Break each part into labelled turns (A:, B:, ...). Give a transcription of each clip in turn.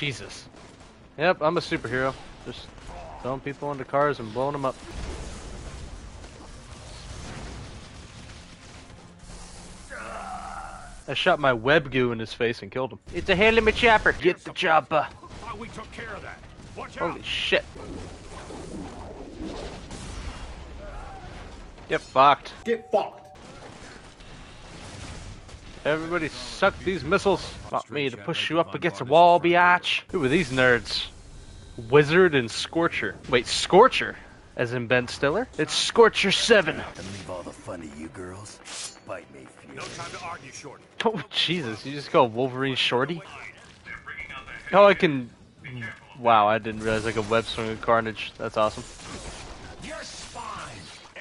A: Jesus. Yep, I'm a superhero. Just throwing people into cars and blowing them up. I shot my web goo in his face and killed him. It's a heli chopper. Get the chopper.
B: Thought we took care of that. Watch out.
A: Holy shit. Get fucked.
C: Get fucked.
A: Everybody suck these missiles. Not me to push you up against a wall, biatch. Who are these nerds? Wizard and Scorcher. Wait, Scorcher? As in Ben Stiller? It's Scorcher 7.
D: And leave all the fun to you girls. Bite me, few.
B: No time to argue, short.
A: Oh, Jesus. You just call Wolverine Shorty? Oh, I can... Wow, I didn't realize I could web swing with Carnage. That's awesome.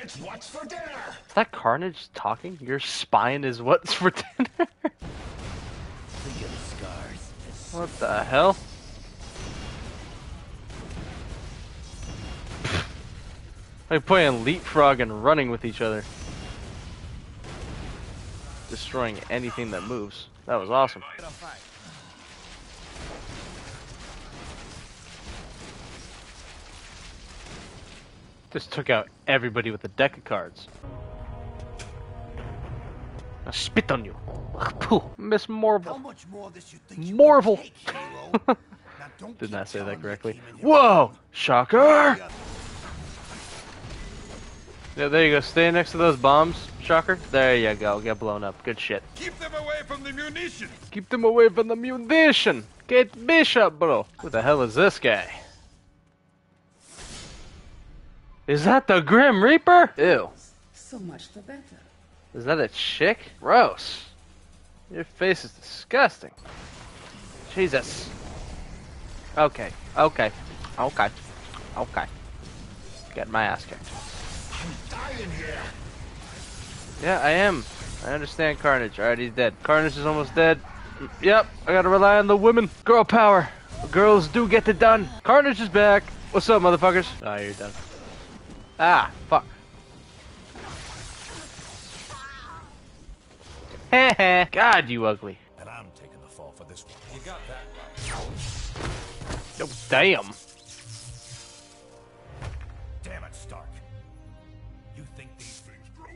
E: It's what's for dinner.
A: Is that Carnage talking? Your spine is what's for dinner? What the hell? Like playing leapfrog and running with each other. Destroying anything that moves. That was awesome. Just took out everybody with a deck of cards. I spit on you. Pooh, Miss
E: How
A: Marvel.
E: much more this you think you
A: Marvel.
E: can take, hero? now don't
A: Did
E: keep
A: not say that correctly.
E: came in
A: Whoa! Shocker! Yeah, there you go. Stay next to those bombs, Shocker. There you go. Get blown up. Good shit.
B: Keep them away from the munitions.
A: Keep them away from the munition. Get Bishop, bro. Who the hell is this guy? Is that the Grim Reaper? Ew.
F: So much the better.
A: Is that a chick? Gross. Your face is disgusting. Jesus. Okay. Okay. Okay. Okay. Get my ass kicked.
E: I'm dying here.
A: Yeah, I am. I understand Carnage. Alright, he's dead. Carnage is almost dead. Mm, Yep, I gotta rely on the women. Girl power. Girls do get it done. Carnage is back. What's up, motherfuckers? Ah, you're done. Ah, fuck. Heh God, you ugly.
B: And I'm taking the fall for this one.
E: You got that right.
A: Oh, damn.
B: Damn it, Stark. You think these things grow